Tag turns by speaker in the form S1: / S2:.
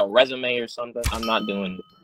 S1: a resume or something. I'm not doing it.